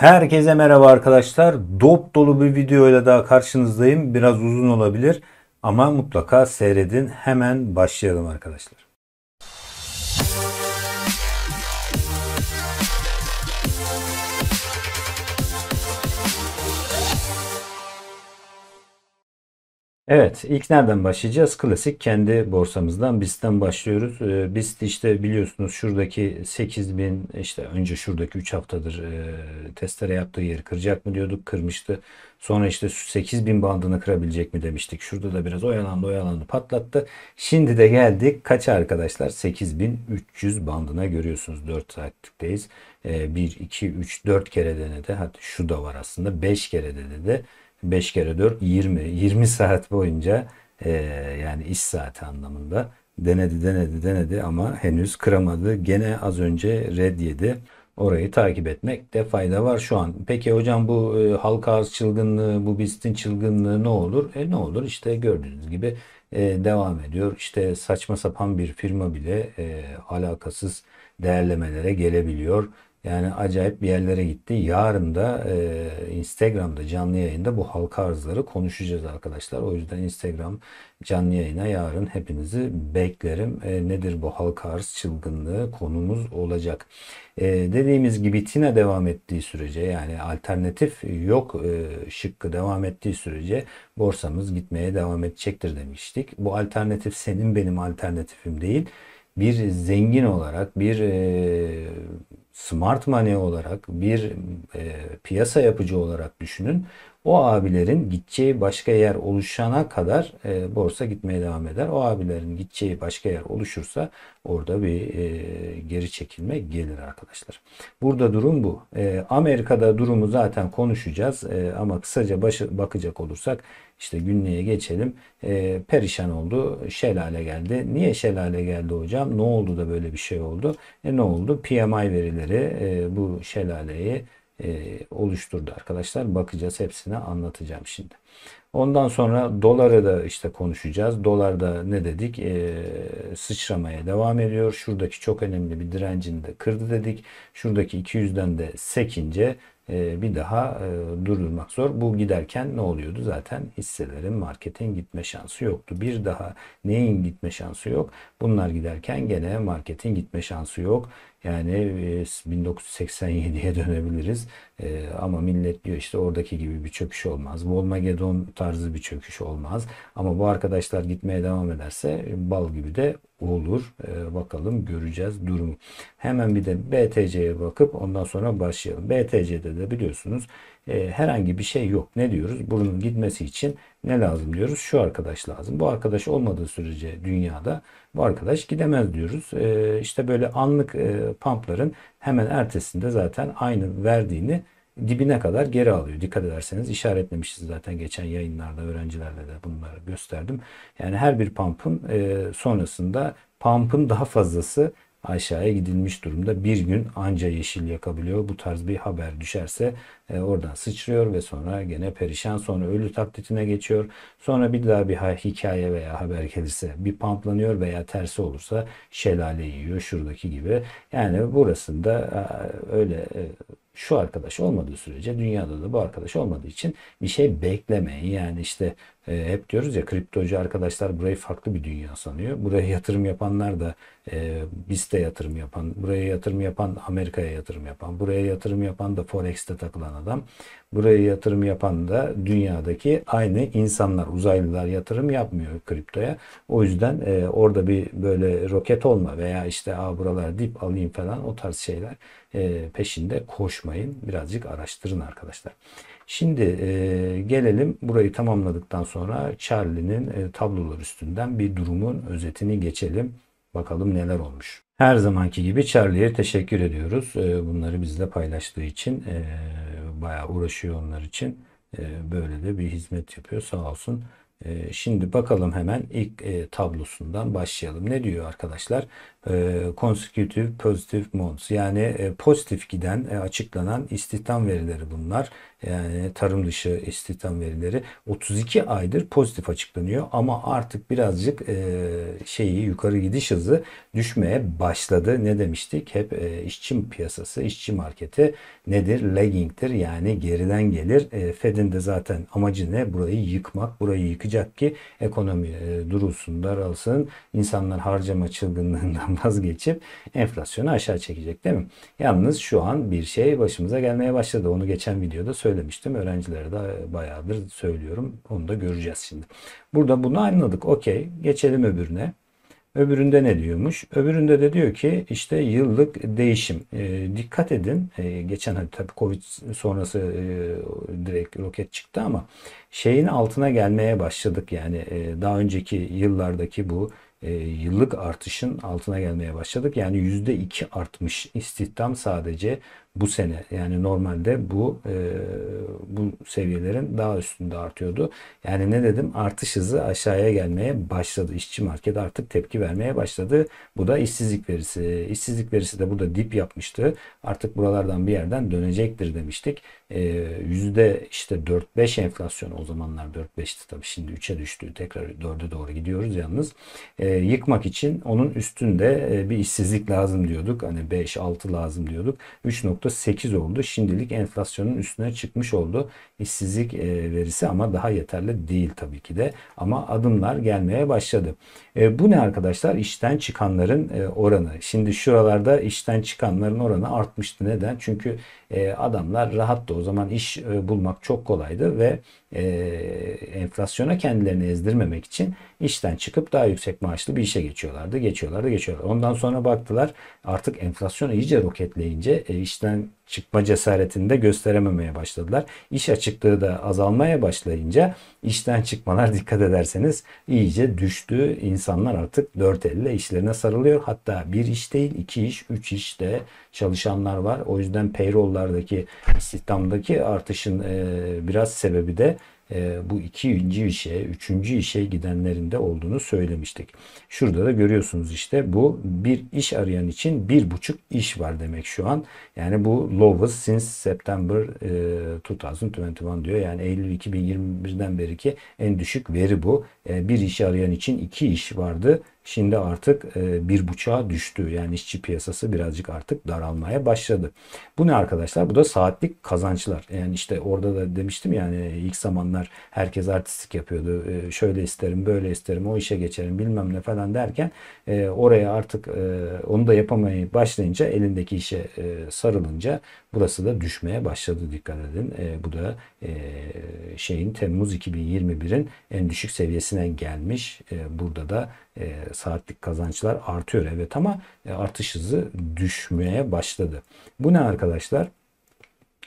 Herkese merhaba arkadaşlar. Dop dolu bir videoyla daha karşınızdayım. Biraz uzun olabilir ama mutlaka seyredin. Hemen başlayalım arkadaşlar. Evet, ilk nereden başlayacağız? Klasik kendi borsamızdan BIST'ten başlıyoruz. Ee, BIST işte biliyorsunuz şuradaki 8000 işte önce şuradaki 3 haftadır e, testere yaptığı yeri kıracak mı diyorduk, kırmıştı. Sonra işte 8000 bandını kırabilecek mi demiştik. Şurada da biraz oyalandı, oyalandı, patlattı. Şimdi de geldik kaç arkadaşlar? 8300 bandına görüyorsunuz 4 saatlikteyiz. 1, 2, 3, 4 kere denedi. Hatta şu da var aslında 5 kere denedi. 5 kere 4 20. 20 saat boyunca e, yani iş saati anlamında denedi denedi denedi ama henüz kıramadı. Gene az önce red yedi. Orayı takip etmekte fayda var şu an. Peki hocam bu e, halka arz çılgınlığı, bu BIST'in çılgınlığı ne olur? E ne olur? İşte gördüğünüz gibi e, devam ediyor. İşte saçma sapan bir firma bile e, alakasız değerlemelere gelebiliyor. Yani acayip bir yerlere gitti. Yarın da e, Instagram'da canlı yayında bu halka arzları konuşacağız arkadaşlar. O yüzden Instagram canlı yayına yarın hepinizi beklerim. E, nedir bu halka arz çılgınlığı konumuz olacak. E, dediğimiz gibi TINA devam ettiği sürece yani alternatif yok e, şıkkı devam ettiği sürece borsamız gitmeye devam edecektir demiştik. Bu alternatif senin benim alternatifim değil bir zengin olarak, bir e, smart money olarak, bir e, piyasa yapıcı olarak düşünün. O abilerin gideceği başka yer oluşana kadar e, borsa gitmeye devam eder. O abilerin gideceği başka yer oluşursa orada bir e, geri çekilme gelir arkadaşlar. Burada durum bu. E, Amerika'da durumu zaten konuşacağız e, ama kısaca başı, bakacak olursak işte günlüğe geçelim. E, perişan oldu. Şelale geldi. Niye şelale geldi hocam? Ne oldu da böyle bir şey oldu? E, ne oldu? PMI verileri e, bu şelaleyi e, oluşturdu arkadaşlar. Bakacağız hepsine anlatacağım şimdi. Ondan sonra doları da işte konuşacağız. Dolarda ne dedik? E, sıçramaya devam ediyor. Şuradaki çok önemli bir direncini de kırdı dedik. Şuradaki 200'den de sekince bir daha e, durdurmak zor. Bu giderken ne oluyordu? Zaten hisselerin marketin gitme şansı yoktu. Bir daha neyin gitme şansı yok? Bunlar giderken gene marketin gitme şansı yok. Yani 1987'ye e, dönebiliriz. Ama millet diyor işte oradaki gibi bir çöküş olmaz. Volmagedon tarzı bir çöküş olmaz. Ama bu arkadaşlar gitmeye devam ederse bal gibi de olur. Bakalım göreceğiz durumu. Hemen bir de BTC'ye bakıp ondan sonra başlayalım. BTC'de de biliyorsunuz herhangi bir şey yok. Ne diyoruz? Bunun gitmesi için ne lazım diyoruz? Şu arkadaş lazım. Bu arkadaş olmadığı sürece dünyada bu arkadaş gidemez diyoruz. E, işte böyle anlık e, pumpların hemen ertesinde zaten aynı verdiğini dibine kadar geri alıyor. Dikkat ederseniz işaretlemişiz zaten geçen yayınlarda öğrencilerle de bunları gösterdim. Yani her bir pump'ın e, sonrasında pump'ın daha fazlası aşağıya gidilmiş durumda. Bir gün anca yeşil yakabiliyor. Bu tarz bir haber düşerse e, oradan sıçrıyor ve sonra gene perişan sonra ölü taklitine geçiyor. Sonra bir daha bir hikaye veya haber gelirse bir pamplanıyor veya tersi olursa şelale yiyor şuradaki gibi. Yani burasında e, öyle e, şu arkadaş olmadığı sürece dünyada da bu arkadaş olmadığı için bir şey beklemeyin. Yani işte e, hep diyoruz ya kriptocu arkadaşlar burayı farklı bir dünya sanıyor. Buraya yatırım yapanlar da e, BIST'e yatırım yapan, buraya yatırım yapan Amerika'ya yatırım yapan, buraya yatırım yapan da Forex'te takılan adam. Buraya yatırım yapan da dünyadaki aynı insanlar, uzaylılar yatırım yapmıyor kriptoya. O yüzden e, orada bir böyle roket olma veya işte Aa, buralar dip alayım falan o tarz şeyler e, peşinde koşmayın. Birazcık araştırın arkadaşlar. Şimdi e, gelelim burayı tamamladıktan sonra Charlie'nin e, tablolar üstünden bir durumun özetini geçelim. Bakalım neler olmuş. Her zamanki gibi Charlie'ye teşekkür ediyoruz. E, bunları bizle paylaştığı için e, bayağı uğraşıyor onlar için. E, böyle de bir hizmet yapıyor sağ olsun. Şimdi bakalım hemen ilk tablosundan başlayalım. Ne diyor arkadaşlar? E, consecutive positive months yani e, pozitif giden e, açıklanan istihdam verileri bunlar. Yani tarım dışı istihdam verileri 32 aydır pozitif açıklanıyor ama artık birazcık e, şeyi yukarı gidiş hızı düşmeye başladı. Ne demiştik? Hep e, işçi piyasası, işçi marketi nedir? Lagging'tir yani geriden gelir. E, Fed'in de zaten amacı ne? Burayı yıkmak. Burayı yıkacak ki ekonomi e, durulsun, daralsın. İnsanlar harcama çılgınlığından vazgeçip enflasyonu aşağı çekecek değil mi? Yalnız şu an bir şey başımıza gelmeye başladı. Onu geçen videoda söylemiştim. Öğrencilere de bayağıdır söylüyorum. Onu da göreceğiz şimdi. Burada bunu anladık. Okey. Geçelim öbürüne. Öbüründe ne diyormuş? Öbüründe de diyor ki işte yıllık değişim. E, dikkat edin. E, geçen hadi tabii Covid sonrası e, direkt roket çıktı ama şeyin altına gelmeye başladık. Yani e, daha önceki yıllardaki bu e, yıllık artışın altına gelmeye başladık. Yani %2 artmış istihdam sadece bu sene. Yani normalde bu e, bu seviyelerin daha üstünde artıyordu. Yani ne dedim? Artış hızı aşağıya gelmeye başladı. İşçi market artık tepki vermeye başladı. Bu da işsizlik verisi. İşsizlik verisi de burada dip yapmıştı. Artık buralardan bir yerden dönecektir demiştik. E, yüzde işte 4-5 enflasyon o zamanlar 4-5'ti tabii şimdi 3'e düştü. Tekrar 4'e doğru gidiyoruz yalnız. E, yıkmak için onun üstünde e, bir işsizlik lazım diyorduk. Hani 5-6 lazım diyorduk. 3 %1.8 oldu. Şimdilik enflasyonun üstüne çıkmış oldu işsizlik e, verisi ama daha yeterli değil tabii ki de. Ama adımlar gelmeye başladı. E, bu ne arkadaşlar? İşten çıkanların e, oranı. Şimdi şuralarda işten çıkanların oranı artmıştı. Neden? Çünkü adamlar rahattı. O zaman iş bulmak çok kolaydı ve enflasyona kendilerini ezdirmemek için işten çıkıp daha yüksek maaşlı bir işe geçiyorlardı. Geçiyorlardı, geçiyorlar. Ondan sonra baktılar artık enflasyon iyice roketleyince işten çıkma cesaretini de gösterememeye başladılar. İş açıklığı da azalmaya başlayınca işten çıkmalar dikkat ederseniz iyice düştü. İnsanlar artık dört elle işlerine sarılıyor. Hatta bir iş değil iki iş, üç iş de çalışanlar var. O yüzden payroll'lardaki istihdamdaki artışın biraz sebebi de bu ikinci işe, üçüncü işe gidenlerin de olduğunu söylemiştik. Şurada da görüyorsunuz işte bu bir iş arayan için bir buçuk iş var demek şu an. Yani bu lowest since September e, 2021 diyor. Yani Eylül 2021'den beriki en düşük veri bu. E, bir iş arayan için iki iş vardı. Şimdi artık e, bir buçuğa düştü. Yani işçi piyasası birazcık artık daralmaya başladı. Bu ne arkadaşlar? Bu da saatlik kazançlar. Yani işte orada da demiştim yani ilk zamanlar herkes artistik yapıyordu. E, şöyle isterim, böyle isterim, o işe geçerim bilmem ne falan derken e, oraya artık onu da yapamayı başlayınca elindeki işe sarılınca burası da düşmeye başladı dikkat edin. Bu da şeyin Temmuz 2021'in en düşük seviyesine gelmiş. Burada da e, saatlik kazançlar artıyor evet ama e, artış hızı düşmeye başladı. Bu ne arkadaşlar?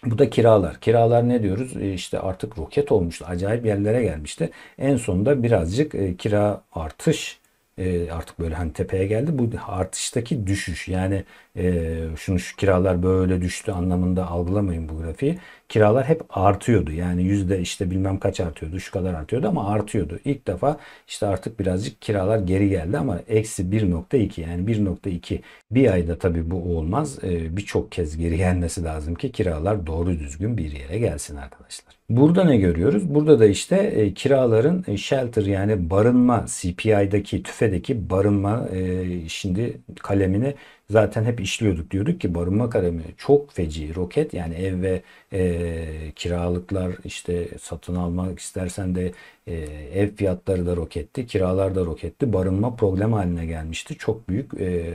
Bu da kiralar. Kiralar ne diyoruz? E, işte artık roket olmuştu. Acayip yerlere gelmişti. En sonunda birazcık e, kira artış e, artık böyle hani tepeye geldi. Bu artıştaki düşüş yani e, şunu şu kiralar böyle düştü anlamında algılamayın bu grafiği. Kiralar hep artıyordu. Yani yüzde işte bilmem kaç artıyordu, şu kadar artıyordu ama artıyordu. İlk defa işte artık birazcık kiralar geri geldi ama eksi 1.2 yani 1.2 bir ayda tabii bu olmaz. E, Birçok kez geri gelmesi lazım ki kiralar doğru düzgün bir yere gelsin arkadaşlar. Burada ne görüyoruz? Burada da işte e, kiraların e, shelter yani barınma CPI'daki tüfedeki barınma e, şimdi kalemini zaten hep işliyorduk. Diyorduk ki barınma kalemi çok feci roket yani ev ve e, kiralıklar işte satın almak istersen de e, ev fiyatları da roketti, kiralar da roketti. Barınma problem haline gelmişti. Çok büyük e,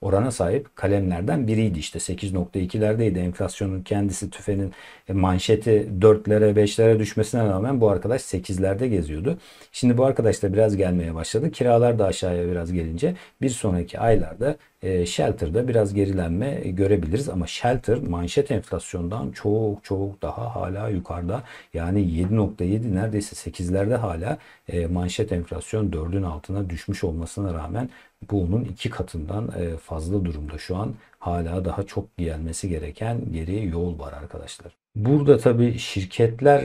orana sahip kalemlerden biriydi işte 8.2'lerdeydi. Enflasyonun kendisi tüfenin manşeti 4'lere 5'lere düşmesine rağmen bu arkadaş 8'lerde geziyordu. Şimdi bu arkadaş da biraz gelmeye başladı. Kiralar da aşağıya biraz gelince bir sonraki aylarda e, Shelter'da biraz gerilenme görebiliriz ama Shelter manşet enflasyondan çok çok daha hala yukarıda. Yani 7.7 neredeyse 8'lerde hala e, manşet enflasyon 4'ün altına düşmüş olmasına rağmen bunun iki katından e, fazla durumda şu an. Hala daha çok gelmesi gereken geri yol var arkadaşlar. Burada tabii şirketler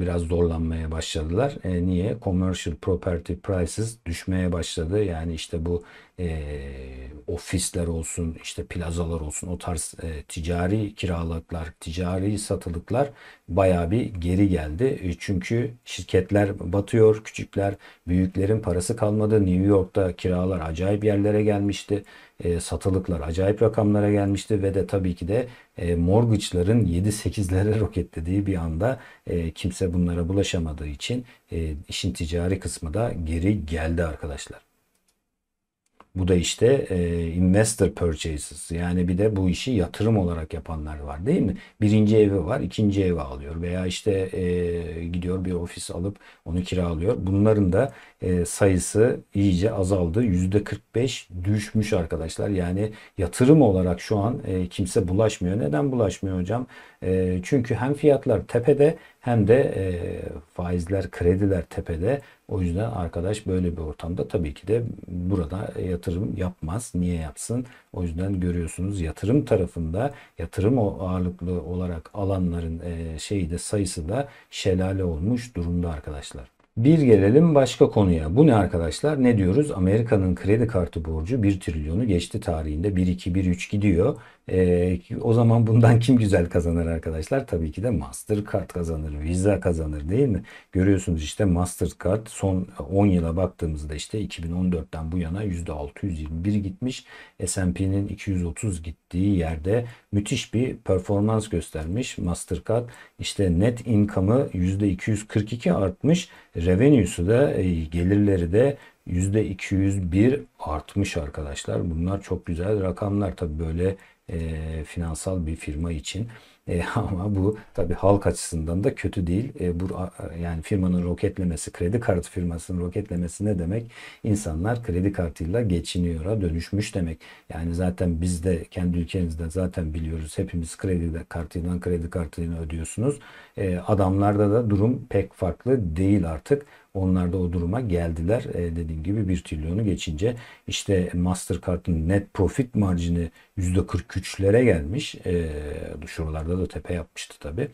biraz zorlanmaya başladılar. E, niye? Commercial property prices düşmeye başladı. Yani işte bu e, ofisler olsun, işte plazalar olsun, o tarz e, ticari kiralıklar, ticari satılıklar bayağı bir geri geldi. E, çünkü şirketler batıyor, küçükler, büyüklerin parası kalmadı. New York'ta kiralar acayip yerlere gelmişti. E, satılıklar acayip rakamlara gelmişti ve de tabii ki de e, mortgage'ların 7-8'lere roketlediği bir anda e, kimse bunlara bulaşamadığı için e, işin ticari kısmı da geri geldi arkadaşlar. Bu da işte e, investor purchases yani bir de bu işi yatırım olarak yapanlar var değil mi? Birinci evi var, ikinci evi alıyor veya işte e, gidiyor bir ofis alıp onu kiralıyor. Bunların da e, sayısı iyice azaldı. %45 düşmüş arkadaşlar. Yani yatırım olarak şu an e, kimse bulaşmıyor. Neden bulaşmıyor hocam? E, çünkü hem fiyatlar tepede hem de faizler, krediler tepede. O yüzden arkadaş böyle bir ortamda tabii ki de burada yatırım yapmaz. Niye yapsın? O yüzden görüyorsunuz yatırım tarafında yatırım ağırlıklı olarak alanların şeyi de sayısı da şelale olmuş durumda arkadaşlar. Bir gelelim başka konuya. Bu ne arkadaşlar? Ne diyoruz? Amerika'nın kredi kartı borcu 1 trilyonu geçti tarihinde. 1-2-1-3 gidiyor. E, o zaman bundan kim güzel kazanır arkadaşlar? Tabii ki de Mastercard kazanır, Visa kazanır değil mi? Görüyorsunuz işte Mastercard son 10 yıla baktığımızda işte 2014'ten bu yana %621 gitmiş. S&P'nin 230 gittiği yerde müthiş bir performans göstermiş Mastercard. İşte net income'ı %242 artmış. Revenue'su da e, gelirleri de %201 artmış arkadaşlar. Bunlar çok güzel rakamlar. Tabii böyle e, finansal bir firma için. E, ama bu tabii halk açısından da kötü değil. E, bu yani firmanın roketlemesi, kredi kartı firmasının roketlemesi ne demek? İnsanlar kredi kartıyla geçiniyor'a dönüşmüş demek. Yani zaten biz de kendi ülkemizde zaten biliyoruz. Hepimiz kredi kartıyla kredi kartıyla ödüyorsunuz. E, adamlarda da durum pek farklı değil artık. Onlar da o duruma geldiler. E, dediğim gibi 1 trilyonu geçince işte Mastercard'ın net profit marjini %43'lere gelmiş. E, şuralarda da tepe yapmıştı tabi.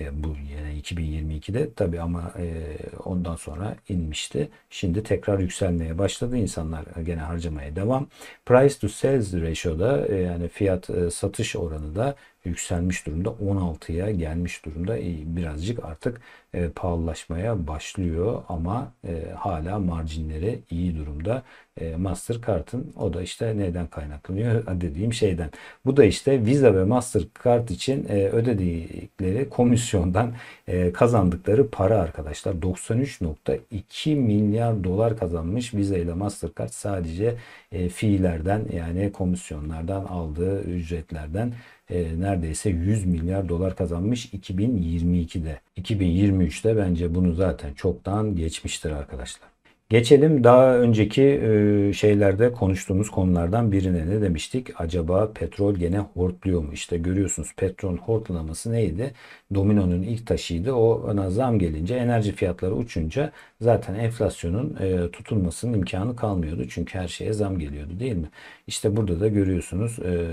E, bu yani 2022'de tabi ama e, ondan sonra inmişti. Şimdi tekrar yükselmeye başladı. İnsanlar gene harcamaya devam. Price to sales ratio'da e, yani fiyat e, satış oranı da yükselmiş durumda. 16'ya gelmiş durumda. Birazcık artık e, pahalılaşmaya başlıyor ama e, hala marjinleri iyi durumda. E, Mastercard'ın o da işte neden kaynaklanıyor dediğim şeyden. Bu da işte Visa ve Mastercard için e, ödedikleri komisyondan e, kazandıkları para arkadaşlar. 93.2 milyar dolar kazanmış Visa ile Mastercard sadece e, fiillerden yani komisyonlardan aldığı ücretlerden e, neredeyse 100 milyar dolar kazanmış 2022'de. 2023'te bence bunu zaten çoktan geçmiştir arkadaşlar. Geçelim daha önceki e, şeylerde konuştuğumuz konulardan birine ne demiştik? Acaba petrol gene hortluyor mu? İşte görüyorsunuz petrol hortlaması neydi? Domino'nun ilk taşıydı. O ona zam gelince enerji fiyatları uçunca zaten enflasyonun e, tutulmasının imkanı kalmıyordu. Çünkü her şeye zam geliyordu değil mi? İşte burada da görüyorsunuz e,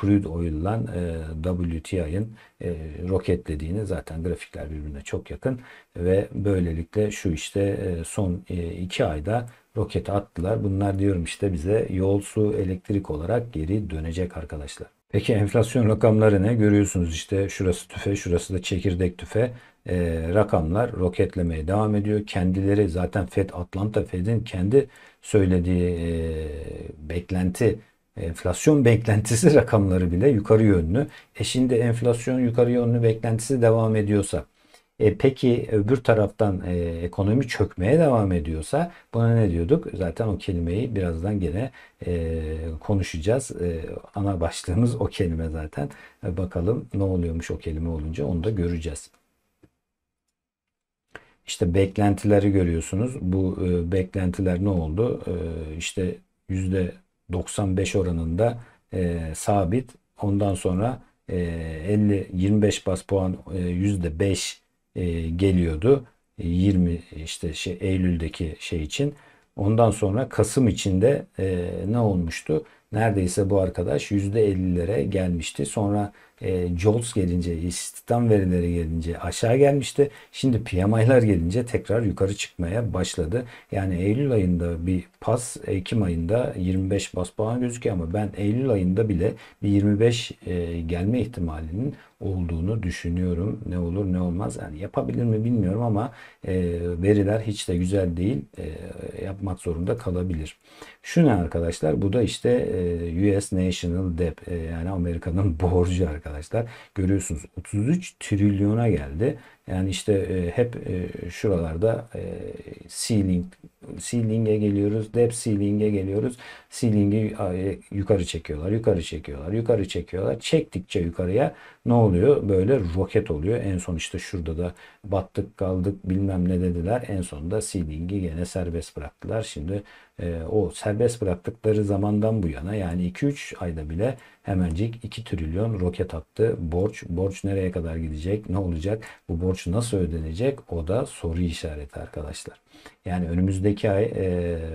crude oil'lan e, WTI'ın e, roketlediğini zaten grafikler birbirine çok yakın ve böylelikle şu işte e, son e, iki ayda roketi attılar. Bunlar diyorum işte bize yol, su, elektrik olarak geri dönecek arkadaşlar. Peki enflasyon rakamları ne? Görüyorsunuz işte şurası tüfe, şurası da çekirdek tüfe. E, rakamlar roketlemeye devam ediyor. Kendileri zaten Fed, Atlanta Fed'in kendi söylediği e, beklenti enflasyon beklentisi rakamları bile yukarı yönlü. E şimdi enflasyon yukarı yönlü beklentisi devam ediyorsa e peki öbür taraftan e, ekonomi çökmeye devam ediyorsa buna ne diyorduk? Zaten o kelimeyi birazdan gene e, konuşacağız. E, ana başlığımız o kelime zaten. E, bakalım ne oluyormuş o kelime olunca onu da göreceğiz. İşte beklentileri görüyorsunuz. Bu e, beklentiler ne oldu? E, işte yüzde 95 oranında e, sabit. Ondan sonra e, 50 25 bas puan e, yüzde 5 e, geliyordu. 20 e, işte şey Eylül'deki şey için. Ondan sonra Kasım içinde e, ne olmuştu? Neredeyse bu arkadaş %50'lere gelmişti. Sonra e, JOLTS gelince, istihdam verileri gelince aşağı gelmişti. Şimdi PMI'lar gelince tekrar yukarı çıkmaya başladı. Yani Eylül ayında bir pas, Ekim ayında 25 bas puan gözüküyor ama ben Eylül ayında bile bir 25 e, gelme ihtimalinin olduğunu düşünüyorum. Ne olur ne olmaz. Yani yapabilir mi bilmiyorum ama e, veriler hiç de güzel değil. E, yapmak zorunda kalabilir. Şu ne arkadaşlar? Bu da işte e, US National Debt e, yani Amerika'nın borcu arkadaşlar. Görüyorsunuz 33 trilyona geldi. Yani işte e, hep e, şuralarda e, ceiling ceiling'e geliyoruz, depth ceiling'e geliyoruz. Ceiling'i e, yukarı çekiyorlar, yukarı çekiyorlar, yukarı çekiyorlar. Çektikçe yukarıya ne oluyor? Böyle roket oluyor. En son işte şurada da battık kaldık bilmem ne dediler. En sonunda ceiling'i gene serbest bıraktılar. Şimdi e, o serbest bıraktıkları zamandan bu yana yani 2-3 ayda bile hemencik 2 trilyon roket attı. Borç, borç nereye kadar gidecek? Ne olacak? Bu borç nasıl ödenecek? O da soru işareti arkadaşlar. Yani önümüzdeki ay e,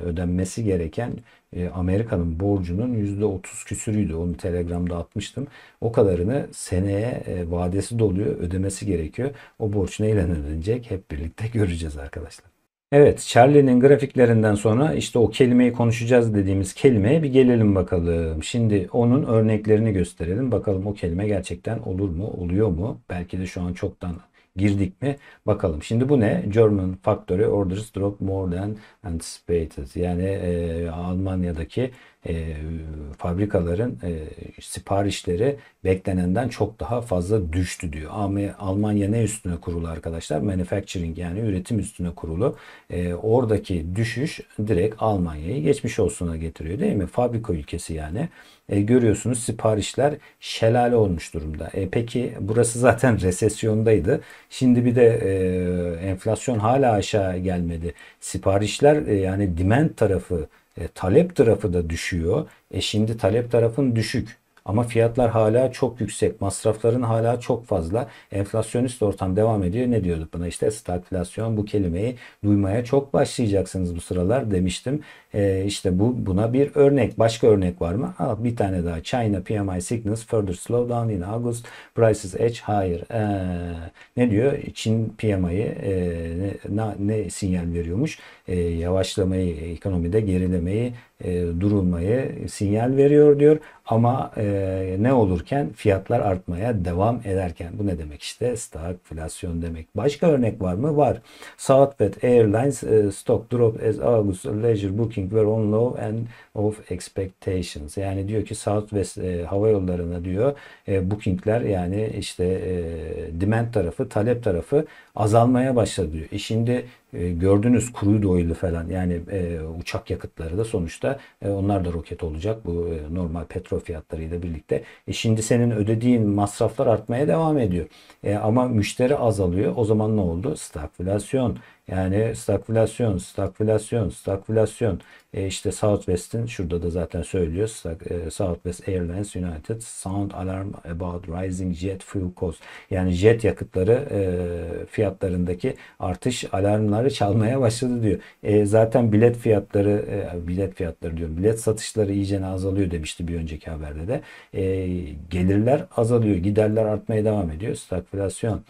ödenmesi gereken e, Amerika'nın borcunun %30 küsürüydü. Onu Telegram'da atmıştım. O kadarını seneye e, vadesi doluyor, ödemesi gerekiyor. O borç neyle ödenecek? Hep birlikte göreceğiz arkadaşlar. Evet, Charlie'nin grafiklerinden sonra işte o kelimeyi konuşacağız dediğimiz kelimeye bir gelelim bakalım. Şimdi onun örneklerini gösterelim. Bakalım o kelime gerçekten olur mu, oluyor mu? Belki de şu an çoktan girdik mi bakalım. Şimdi bu ne? German factory orders drop more than anticipated. Yani e, Almanya'daki e, fabrikaların e, siparişleri beklenenden çok daha fazla düştü diyor. Ama Almanya ne üstüne kurulu arkadaşlar? Manufacturing yani üretim üstüne kurulu. E, oradaki düşüş direkt Almanya'yı geçmiş olsuna getiriyor değil mi? Fabrika ülkesi yani. E, görüyorsunuz siparişler şelale olmuş durumda. E, peki burası zaten resesyondaydı. Şimdi bir de e, enflasyon hala aşağı gelmedi. Siparişler e, yani demand tarafı e, talep tarafı da düşüyor. E şimdi talep tarafın düşük. Ama fiyatlar hala çok yüksek. Masrafların hala çok fazla. Enflasyonist ortam devam ediyor. Ne diyorduk buna? İşte stagflasyon bu kelimeyi duymaya çok başlayacaksınız bu sıralar demiştim. Ee, işte bu buna bir örnek. Başka örnek var mı? Aa, bir tane daha. China PMI signals further slowdown in August. Prices edge higher. Ee, ne diyor? Çin PMI'yi e, ne, ne sinyal veriyormuş? E, yavaşlamayı, ekonomide gerilemeyi e, durulmayı sinyal veriyor diyor. Ama e, ne olurken fiyatlar artmaya devam ederken bu ne demek işte stagflasyon demek. Başka örnek var mı? Var. Southwest Airlines e, stock drop as August leisure booking were on low and of expectations. Yani diyor ki Southwest e, hava yollarına diyor e, bookingler yani işte e, demand tarafı, talep tarafı azalmaya başladı diyor. E şimdi e, gördünüz crude oil'i falan yani e, uçak yakıtları da sonuçta e, onlar da roket olacak bu e, normal petrol fiyatlarıyla birlikte. E şimdi senin ödediğin masraflar artmaya devam ediyor. E, ama müşteri azalıyor. O zaman ne oldu? Stagflasyon. Yani stagflasyon, stagflasyon, stagflasyon. E işte Southwest'in şurada da zaten söylüyor. E, Southwest Airlines United sound alarm about rising jet fuel cost. Yani jet yakıtları e, fiyatlarındaki artış alarmları çalmaya başladı diyor. E, zaten bilet fiyatları e, bilet fiyatları diyorum. Bilet satışları iyice azalıyor demişti bir önceki haberde de. E, gelirler azalıyor, giderler artmaya devam ediyor. Stagflasyon.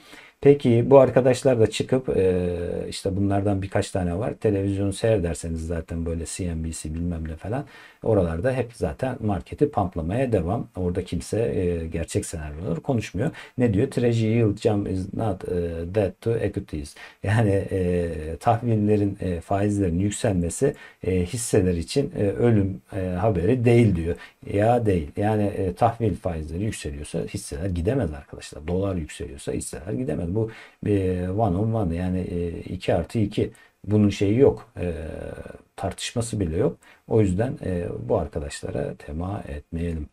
Peki bu arkadaşlar da çıkıp e, işte bunlardan birkaç tane var. Televizyonu seyrederseniz zaten böyle CNBC bilmem ne falan oralarda hep zaten marketi pamplamaya devam. Orada kimse e, gerçek senaryoları konuşmuyor. Ne diyor? Treasury yield jump is not e, dead to equities. Yani e, tahvillerin e, faizlerin yükselmesi e, hisseler için e, ölüm e, haberi değil diyor. Ya değil. Yani e, tahvil faizleri yükseliyorsa hisseler gidemez arkadaşlar. Dolar yükseliyorsa hisseler gidemez bu e, one on one yani e, 2 artı 2 bunun şeyi yok. E, tartışması bile yok. O yüzden e, bu arkadaşlara tema etmeyelim.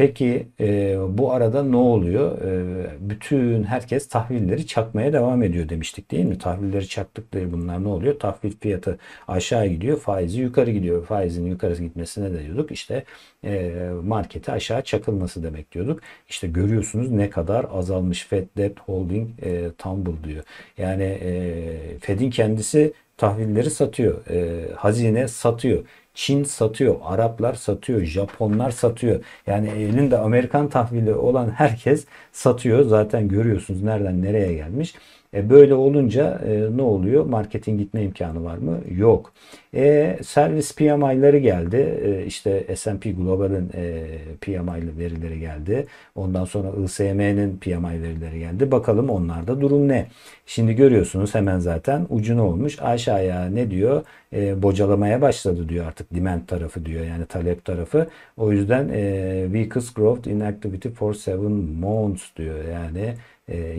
Peki e, bu arada ne oluyor? E, bütün herkes tahvilleri çakmaya devam ediyor demiştik değil mi? Tahvilleri çaktıkları bunlar ne oluyor? Tahvil fiyatı aşağı gidiyor, faizi yukarı gidiyor. Faizin yukarı gitmesine de diyorduk. İşte e, marketi aşağı çakılması demek diyorduk. İşte görüyorsunuz ne kadar azalmış Fed Debt Holding e, Tumble diyor. Yani e, Fed'in kendisi tahvilleri satıyor. E, hazine satıyor. Çin satıyor, Araplar satıyor, Japonlar satıyor. Yani elinde Amerikan tahvili olan herkes satıyor. Zaten görüyorsunuz nereden nereye gelmiş. E böyle olunca e, ne oluyor? Marketin gitme imkanı var mı? Yok. E, servis PMI'ları geldi. E, işte S&P Global'ın e, PMI verileri geldi. Ondan sonra ISM'nin PMI verileri geldi. Bakalım onlarda durum ne? Şimdi görüyorsunuz hemen zaten ucunu olmuş. Aşağıya ne diyor? E, bocalamaya başladı diyor artık demand tarafı diyor. Yani talep tarafı. O yüzden e, weakest growth in activity for 7 months diyor. Yani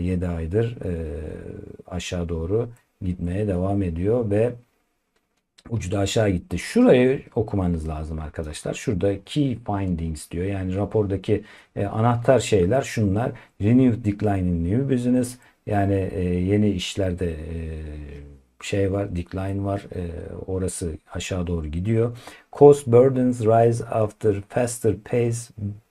7 e, aydır e, aşağı doğru gitmeye devam ediyor ve ucu da aşağı gitti. Şurayı okumanız lazım arkadaşlar. Şurada key findings diyor. Yani rapordaki e, anahtar şeyler şunlar. Renewed decline in new business. Yani yeni işlerde şey var, decline var. orası aşağı doğru gidiyor. Cost burdens rise after faster pace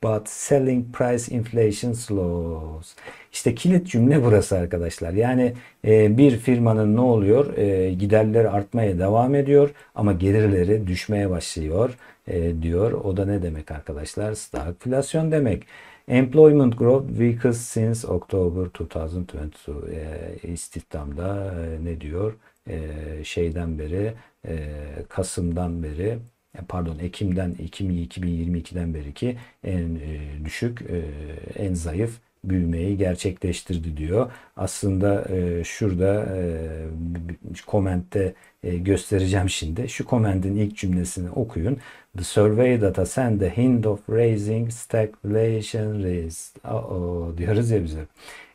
but selling price inflation slows. İşte kilit cümle burası arkadaşlar. Yani e, bir firmanın ne oluyor? E, giderleri artmaya devam ediyor ama gelirleri düşmeye başlıyor e, diyor. O da ne demek arkadaşlar? Stagflasyon demek. Employment growth weakest since October 2022. E, istihdamda e, ne diyor? E, şeyden beri e, Kasım'dan beri pardon Ekim'den Ekim 2022'den beri ki en e, düşük e, en zayıf büyümeyi gerçekleştirdi diyor. Aslında e, şurada e, e, göstereceğim şimdi. Şu komentin ilk cümlesini okuyun. The survey data send a hint of raising stagflation risk. Uh diyoruz ya bize.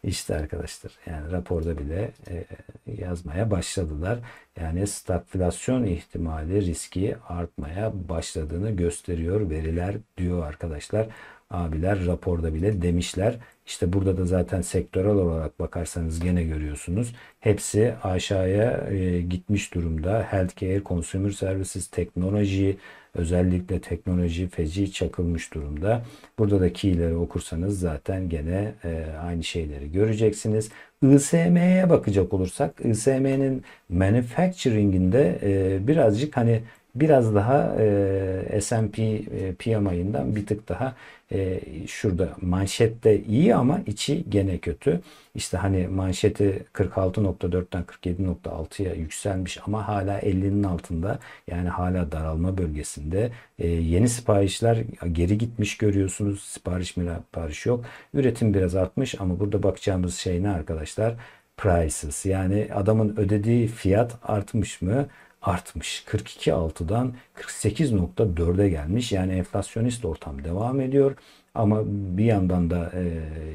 İşte arkadaşlar yani raporda bile e, yazmaya başladılar. Yani stagflasyon ihtimali riski artmaya başladığını gösteriyor veriler diyor arkadaşlar. Abiler raporda bile demişler. İşte burada da zaten sektörel olarak bakarsanız gene görüyorsunuz. Hepsi aşağıya e, gitmiş durumda. Healthcare, Consumer Services, teknoloji, özellikle teknoloji feci çakılmış durumda. Burada da key'leri okursanız zaten gene e, aynı şeyleri göreceksiniz. ISM'ye bakacak olursak ISM'nin manufacturing'inde e, birazcık hani biraz daha e, S&P e, PMI'ından bir tık daha e, şurada manşette iyi ama içi gene kötü. İşte hani manşeti 46.4'ten 47.6'ya yükselmiş ama hala 50'nin altında. Yani hala daralma bölgesinde. E, yeni siparişler geri gitmiş görüyorsunuz. Sipariş mi sipariş yok. Üretim biraz artmış ama burada bakacağımız şey ne arkadaşlar? Prices. Yani adamın ödediği fiyat artmış mı? Artmış. 42.6'dan 48.4'e gelmiş. Yani enflasyonist ortam devam ediyor. Ama bir yandan da e,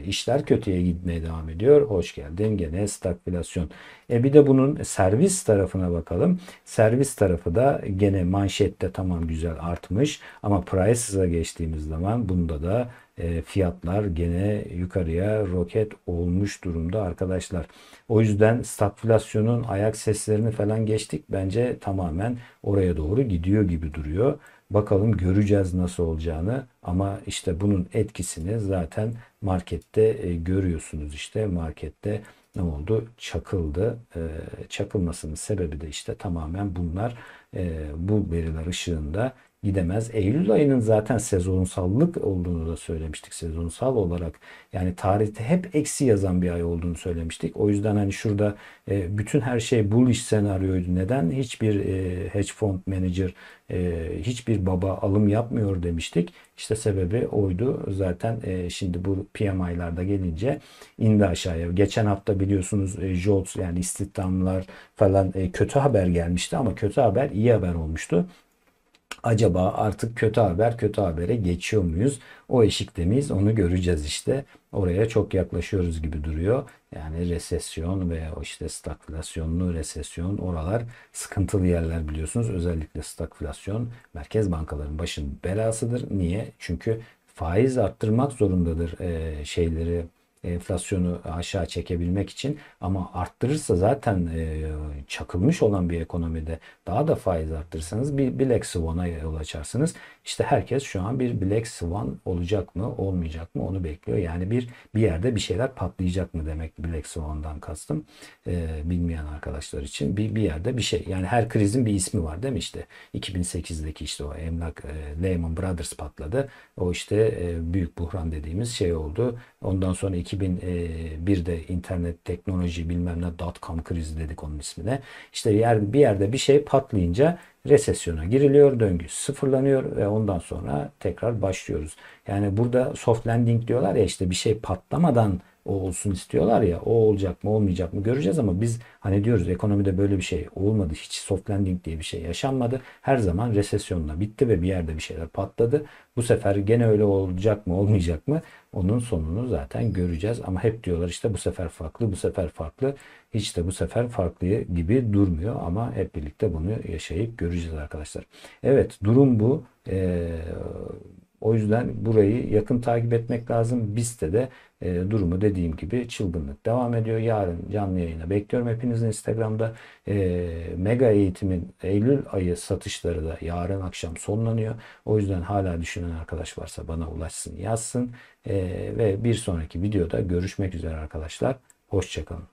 işler kötüye gitmeye devam ediyor. Hoş geldin gene stagflasyon. E bir de bunun servis tarafına bakalım. Servis tarafı da gene manşette tamam güzel artmış. Ama prices'a geçtiğimiz zaman bunda da e, fiyatlar gene yukarıya roket olmuş durumda arkadaşlar. O yüzden stagflasyonun ayak seslerini falan geçtik. Bence tamamen oraya doğru gidiyor gibi duruyor. Bakalım göreceğiz nasıl olacağını ama işte bunun etkisini zaten markette e, görüyorsunuz işte markette ne oldu? Çakıldı. E, çakılmasının sebebi de işte tamamen bunlar e, bu veriler ışığında gidemez. Eylül ayının zaten sezonsallık olduğunu da söylemiştik. Sezonsal olarak yani tarihte hep eksi yazan bir ay olduğunu söylemiştik. O yüzden hani şurada e, bütün her şey bullish senaryoydu. Neden? Hiçbir e, hedge fund manager e, hiçbir baba alım yapmıyor demiştik. İşte sebebi oydu. Zaten e, şimdi bu PMI'larda gelince indi aşağıya. Geçen hafta biliyorsunuz e, JOLTS yani istihdamlar falan e, kötü haber gelmişti ama kötü haber iyi haber olmuştu acaba artık kötü haber kötü habere geçiyor muyuz? O eşikte miyiz? Onu göreceğiz işte. Oraya çok yaklaşıyoruz gibi duruyor. Yani resesyon veya işte stagflasyonlu resesyon oralar sıkıntılı yerler biliyorsunuz. Özellikle stagflasyon merkez bankaların başın belasıdır. Niye? Çünkü faiz arttırmak zorundadır e, şeyleri enflasyonu aşağı çekebilmek için ama arttırırsa zaten e, çakılmış olan bir ekonomide daha da faiz arttırırsanız bir Black Swan'a yol açarsınız. İşte herkes şu an bir Black Swan olacak mı olmayacak mı onu bekliyor. Yani bir bir yerde bir şeyler patlayacak mı demek Black Swan'dan kastım e, bilmeyen arkadaşlar için bir, bir yerde bir şey. Yani her krizin bir ismi var değil mi işte 2008'deki işte o emlak e, Lehman Brothers patladı. O işte e, büyük buhran dediğimiz şey oldu. Ondan sonra 2001'de internet teknoloji bilmem ne dot com krizi dedik onun ismine. İşte yer, bir yerde bir şey patlayınca resesyona giriliyor, döngü sıfırlanıyor ve ondan sonra tekrar başlıyoruz. Yani burada soft landing diyorlar ya işte bir şey patlamadan o olsun istiyorlar ya o olacak mı olmayacak mı göreceğiz ama biz hani diyoruz ekonomide böyle bir şey olmadı hiç soft landing diye bir şey yaşanmadı. Her zaman resesyonla bitti ve bir yerde bir şeyler patladı. Bu sefer gene öyle olacak mı olmayacak mı onun sonunu zaten göreceğiz. Ama hep diyorlar işte bu sefer farklı bu sefer farklı. Hiç de bu sefer farklı gibi durmuyor ama hep birlikte bunu yaşayıp göreceğiz arkadaşlar. Evet durum bu. Ee, o yüzden burayı yakın takip etmek lazım. BIST'te de e, durumu dediğim gibi çılgınlık devam ediyor. Yarın canlı yayına bekliyorum hepinizin Instagram'da. E, mega eğitimin Eylül ayı satışları da yarın akşam sonlanıyor. O yüzden hala düşünen arkadaş varsa bana ulaşsın yazsın. E, ve bir sonraki videoda görüşmek üzere arkadaşlar. Hoşçakalın.